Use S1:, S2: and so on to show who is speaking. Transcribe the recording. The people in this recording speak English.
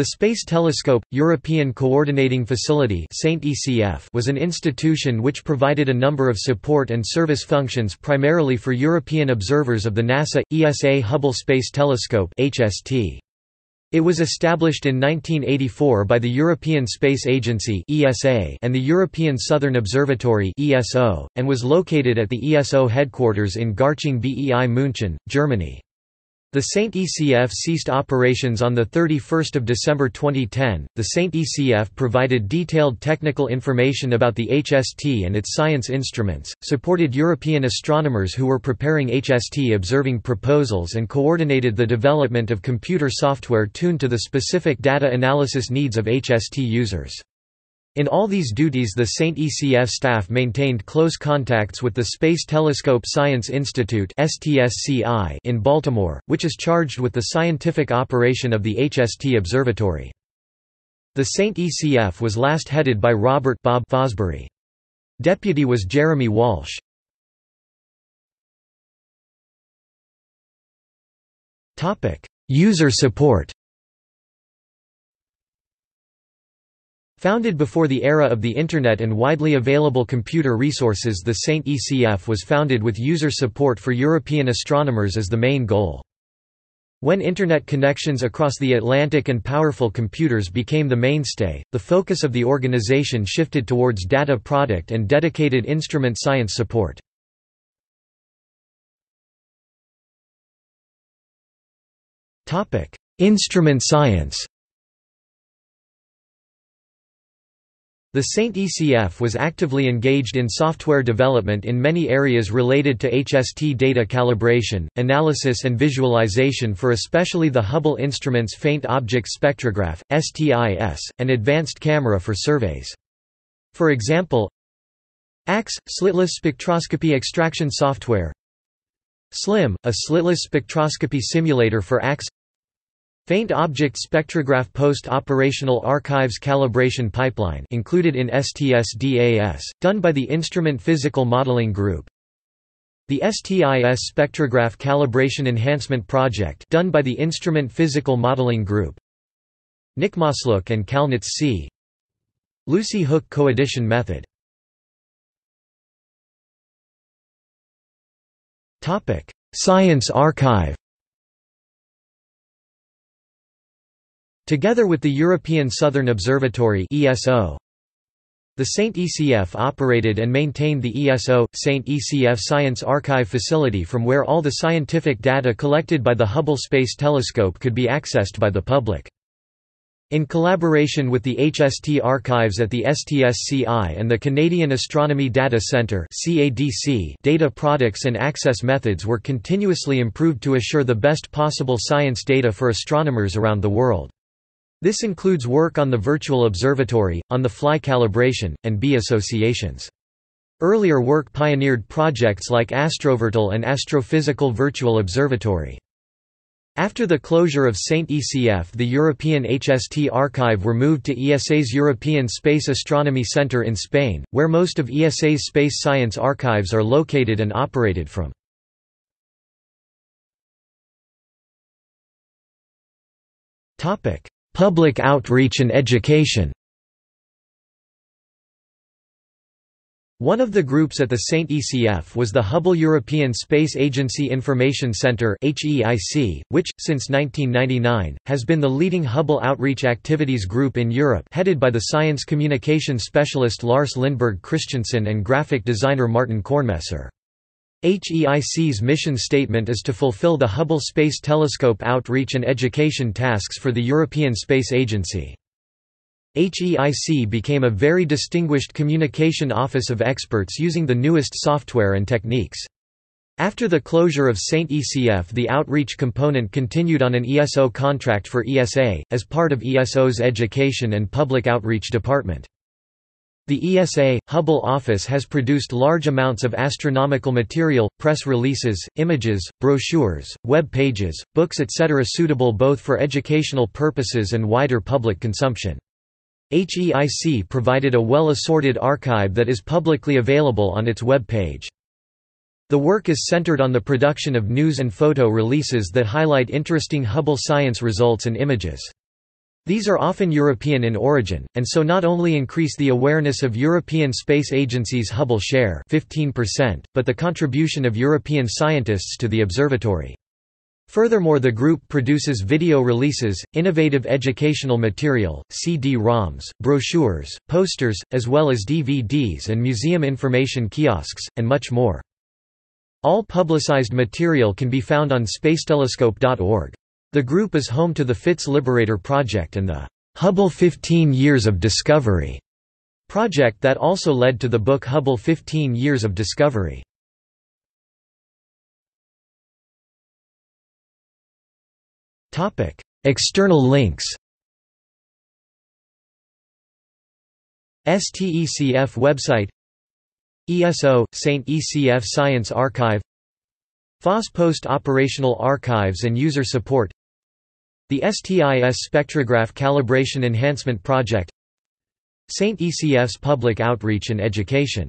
S1: The Space Telescope, European Coordinating Facility was an institution which provided a number of support and service functions primarily for European observers of the NASA, ESA Hubble Space Telescope It was established in 1984 by the European Space Agency and the European Southern Observatory and was located at the ESO headquarters in Garching bei München, Germany. The Saint ECF ceased operations on 31 December 2010. The Saint ECF provided detailed technical information about the HST and its science instruments, supported European astronomers who were preparing HST observing proposals, and coordinated the development of computer software tuned to the specific data analysis needs of HST users. In all these duties the St. ECF staff maintained close contacts with the Space Telescope Science Institute in Baltimore, which is charged with the scientific operation of the HST Observatory. The St. ECF was last headed by Robert Bob Fosbury. Deputy was Jeremy Walsh. User support Founded before the era of the Internet and widely available computer resources the Saint ECF was founded with user support for European astronomers as the main goal. When Internet connections across the Atlantic and powerful computers became the mainstay, the focus of the organization shifted towards data product and dedicated instrument science support. Instrument science The Saint ECF was actively engaged in software development in many areas related to HST data calibration, analysis and visualization for especially the Hubble instrument's Faint Object Spectrograph, STIS, and advanced camera for surveys. For example, AXE – slitless spectroscopy extraction software SLIM – a slitless spectroscopy simulator for AXE Faint Object Spectrograph Post-Operational Archives Calibration Pipeline included in STS-DAS, done by the Instrument Physical Modeling Group. The STIS Spectrograph Calibration Enhancement Project done by the Instrument Physical Modeling Group. NICMOSLOOK and calnic C. Lucy Hook coaddition method. Science Archive Together with the European Southern Observatory ESO, the St. ECF operated and maintained the ESO, St. ECF Science Archive facility from where all the scientific data collected by the Hubble Space Telescope could be accessed by the public. In collaboration with the HST archives at the STSCI and the Canadian Astronomy Data Centre data products and access methods were continuously improved to assure the best possible science data for astronomers around the world. This includes work on the virtual observatory, on-the-fly calibration, and B associations. Earlier work pioneered projects like ASTROVIRTEL and Astrophysical Virtual Observatory. After the closure of St. ECF the European HST archive were moved to ESA's European Space Astronomy Centre in Spain, where most of ESA's space science archives are located and operated from. Public outreach and education One of the groups at the St. ECF was the Hubble European Space Agency Information Centre which, since 1999, has been the leading Hubble outreach activities group in Europe headed by the science communication specialist Lars Lindberg Christensen and graphic designer Martin Kornmesser. HEIC's mission statement is to fulfill the Hubble Space Telescope outreach and education tasks for the European Space Agency. HEIC became a very distinguished communication office of experts using the newest software and techniques. After the closure of St. ECF the outreach component continued on an ESO contract for ESA, as part of ESO's education and public outreach department. The ESA, Hubble office has produced large amounts of astronomical material, press releases, images, brochures, web pages, books etc. suitable both for educational purposes and wider public consumption. HEIC provided a well-assorted archive that is publicly available on its web page. The work is centered on the production of news and photo releases that highlight interesting Hubble science results and images. These are often European in origin, and so not only increase the awareness of European Space Agency's Hubble share 15%, but the contribution of European scientists to the observatory. Furthermore the group produces video releases, innovative educational material, CD-ROMs, brochures, posters, as well as DVDs and museum information kiosks, and much more. All publicized material can be found on spacetelescope.org. The group is home to the FITS Liberator project and the Hubble 15 Years of Discovery project that also led to the book Hubble 15 Years of Discovery. External links STECF website ESO – St. ECF Science Archive FOSS Post-Operational Archives and User Support The STIS Spectrograph Calibration Enhancement Project St. ECF's Public Outreach and Education